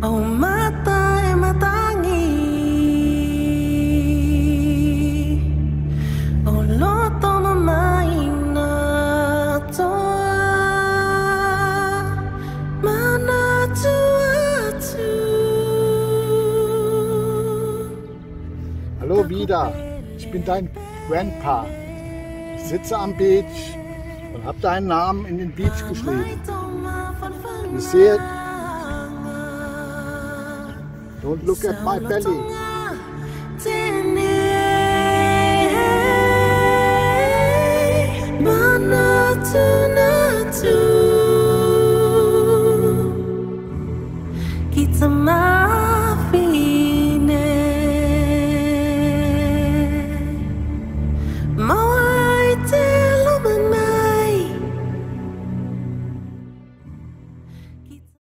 Oh, mata'y matangi. Oh, loto no mainato Manatu atu Hallo wieder, ich bin dein Grandpa. Ich sitze am Beach und habe deinen Namen in den Beach geschrieben. Ich sehe Don't look at my belly.